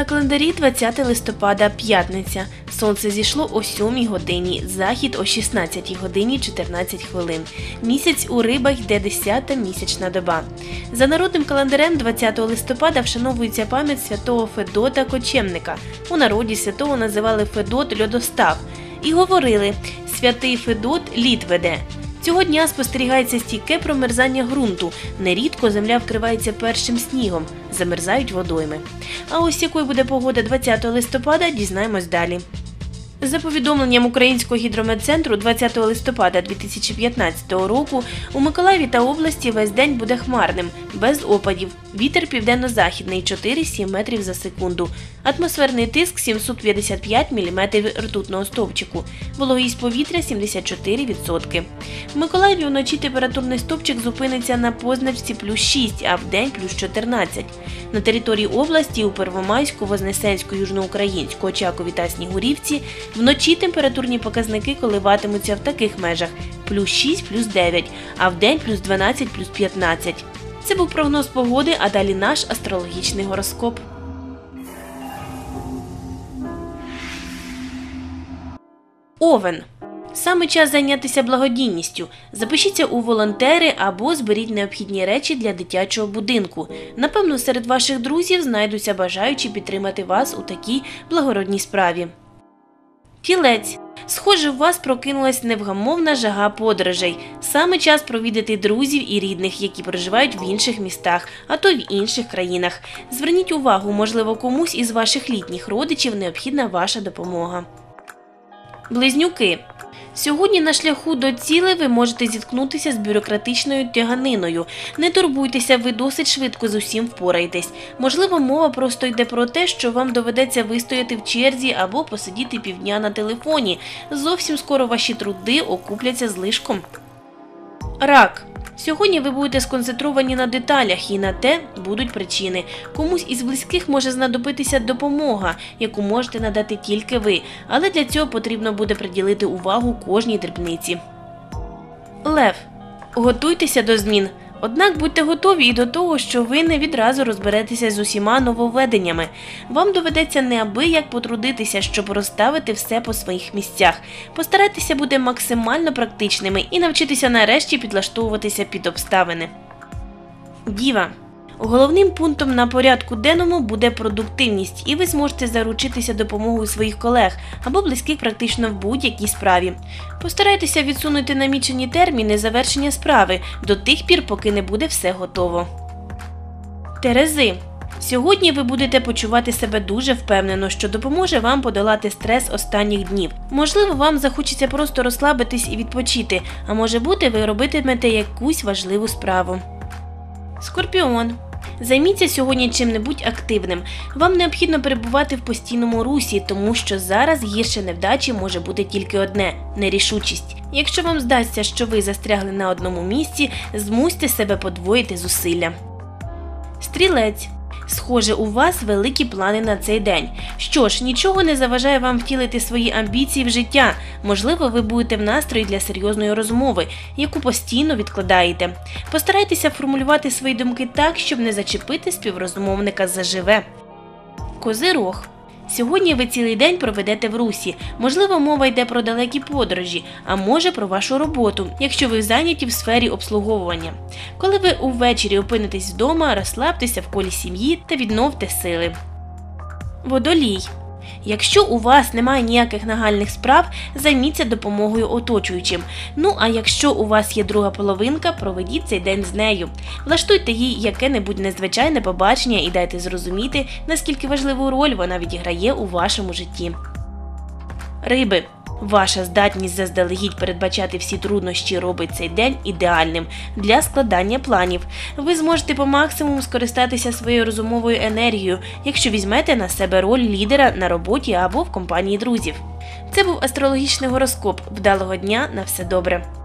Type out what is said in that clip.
На календарі 20 листопада, п'ятниця. Сонце зійшло о 7 годині, захід о 16 годині 14 хвилин. Місяць у рибах йде 10-та місячна доба. За народним календарем 20 листопада вшановується пам'ять святого Федота Кочемника. У народі святого називали Федот Льодостав і говорили: святий Федот лід веде. Цього дня спостерігається стійке промерзання ґрунту. Нерідко земля вкривається першим снігом, замерзають водойми. А ось якою буде погода 20 листопада, дізнаємось далі. За повідомленням Українського гідрометцентру 20 листопада 2015 року у Миколаєві та області весь день буде хмарним, без опадів. Вітер південно-західний 4-7 метрів за секунду. Атмосферний тиск 755 мм ртутного стовпчику. Вологість повітря 74%. В Миколаєві вночі температурний стовпчик зупиниться на позначці плюс 6, а в день плюс 14. На території області у Первомайську, Вознесенську, Южноукраїнську, Очакові та Снігурівці вночі температурні показники коливатимуться в таких межах плюс 6, плюс 9, а в день плюс 12, плюс 15. Це був прогноз погоди, а далі наш астрологічний гороскоп. Овен. Саме час зайнятися благодійністю. Запишіться у волонтери або зберіть необхідні речі для дитячого будинку. Напевно, серед ваших друзів знайдуться бажаючі підтримати вас у такій благородній справі. Тілець. Схоже, у вас прокинулась невгамовна жага подорожей. Саме час провідати друзів і рідних, які проживають в інших містах, а то й в інших країнах. Зверніть увагу, можливо, комусь із ваших літніх родичів необхідна ваша допомога. Близнюки. Сьогодні на шляху до цілей ви можете зіткнутися з бюрократичною тяганиною. Не турбуйтеся, ви досить швидко з усім впораєтесь. Можливо, мова просто йде про те, що вам доведеться вистояти в черзі або посидіти півдня на телефоні. Зовсім скоро ваші труди окупляться злишком. Рак. Сьогодні ви будете сконцентровані на деталях і на те будуть причини. Комусь із близьких може знадобитися допомога, яку можете надати тільки ви, але для цього потрібно буде приділити увагу кожній дрібниці. Лев. Готуйтеся до змін. Однак будьте готові і до того, що ви не відразу розберетеся з усіма нововведеннями. Вам доведеться неабияк потрудитися, щоб розставити все по своїх місцях. Постарайтеся бути максимально практичними і навчитися нарешті підлаштовуватися під обставини. Діва. Головним пунктом на порядку денному буде продуктивність, і ви зможете заручитися допомогою своїх колег або близьких практично в будь-якій справі. Постарайтеся відсунути намічені терміни завершення справи до тих пір, поки не буде все готово. Терези. Сьогодні ви будете почувати себе дуже впевнено, що допоможе вам подолати стрес останніх днів. Можливо, вам захочеться просто розслабитись і відпочити, а може бути, ви робитимете якусь важливу справу. Скорпіон. Займіться сьогодні чим-небудь активним. Вам необхідно перебувати в постійному русі, тому що зараз гірше невдачі може бути тільки одне нерішучість. Якщо вам здасться, що ви застрягли на одному місці, змусьте себе подвоїти зусилля. Стрілець. Схоже, у вас великі плани на цей день. Що ж, нічого не заважає вам втілити свої амбіції в життя. Можливо, ви будете в настрої для серйозної розмови, яку постійно відкладаєте. Постарайтеся формулювати свої думки так, щоб не зачепити співрозмовника заживе. Козирог. Сьогодні ви цілий день проведете в русі. Можливо, мова йде про далекі подорожі, а може про вашу роботу, якщо ви зайняті в сфері обслуговування. Коли ви увечері опинитесь вдома, розслабтеся в колі сім'ї та відновте сили. Водолій. Якщо у вас немає ніяких нагальних справ, займіться допомогою оточуючим. Ну а якщо у вас є друга половинка, проведіть цей день з нею. Влаштуйте їй яке-небудь незвичайне побачення і дайте зрозуміти, наскільки важливу роль вона відіграє у вашому житті. Риби. Ваша здатність заздалегідь передбачати всі труднощі робить цей день ідеальним для складання планів. Ви зможете по максимуму скористатися своєю розумовою енергією, якщо візьмете на себе роль лідера на роботі або в компанії друзів. Це був астрологічний гороскоп. Вдалого дня на все добре.